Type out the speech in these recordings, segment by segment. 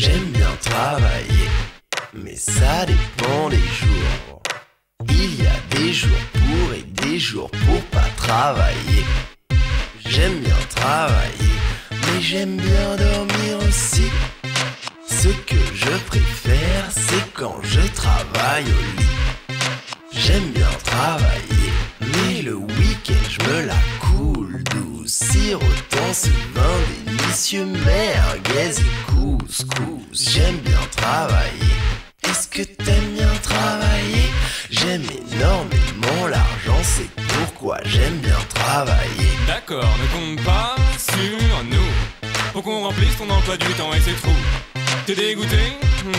J'aime bien travailler, mais ça dépend des jours. Il y a des jours pour et des jours pour pas travailler. J'aime bien travailler, mais j'aime bien dormir aussi. Ce que je préfère, c'est quand je travaille au lit. J'aime bien travailler, mais le week-end je me la coule douce. Sirotant ce vin délicieux, merguez et couscous. J'aime bien travailler. Est-ce que t'aimes bien travailler? J'aime énormément l'argent, c'est pourquoi j'aime bien travailler. D'accord, ne compte pas sur nous. Pour qu'on remplisse ton emploi du temps et ses trous. T'es dégoûté?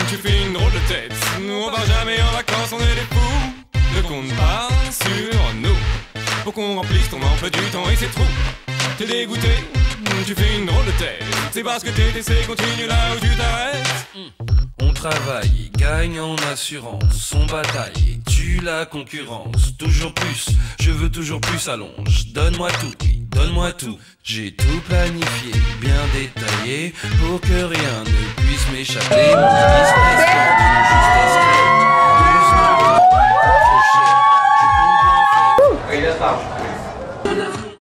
Tu fais une drôle de tête. Nous on va jamais en vacances, on est des fous. Ne compte pas sur nous. Pour qu'on remplisse ton emploi du temps et ses trous. T'es dégoûté? Tu fais une. C'est parce que t'es c'est continue là où tu t'arrêtes. On travaille, gagne en assurance, on bataille, tue la concurrence. Toujours plus, je veux toujours plus allonge. Donne-moi tout, donne-moi tout. J'ai tout planifié, bien détaillé, pour que rien ne puisse m'échapper.